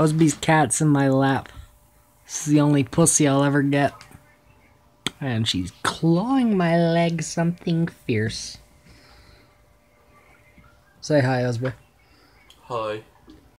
Osby's cat's in my lap. This is the only pussy I'll ever get. And she's clawing my leg something fierce. Say hi, Osby. Hi.